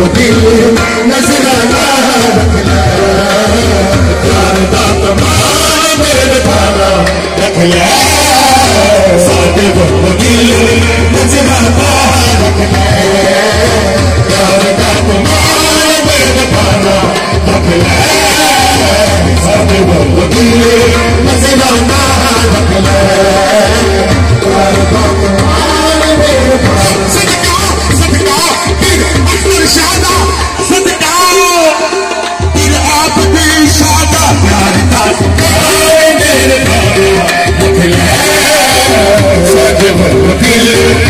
ودي نزل صاحب ودي نزل feeling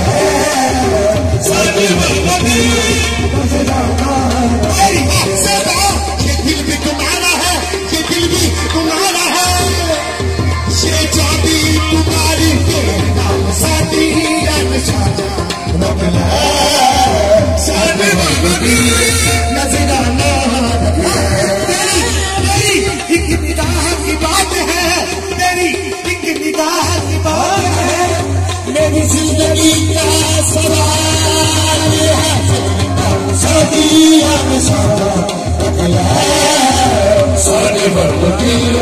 سڄي ڀڳوان